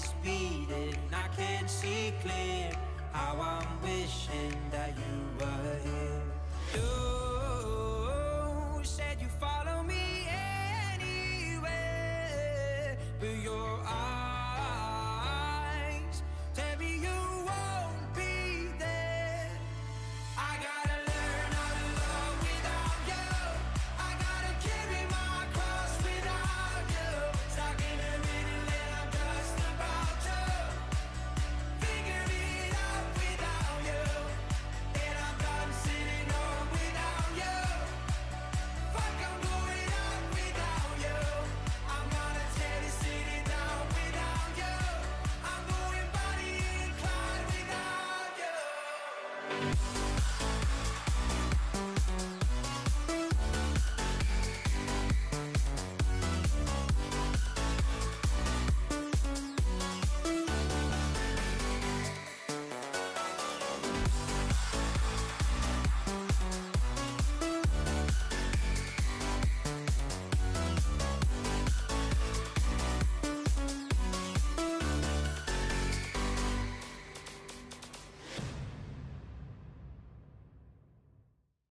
is beating, I can't see clear How I'm wishing that you were here You said you follow me anywhere But you're. Bye.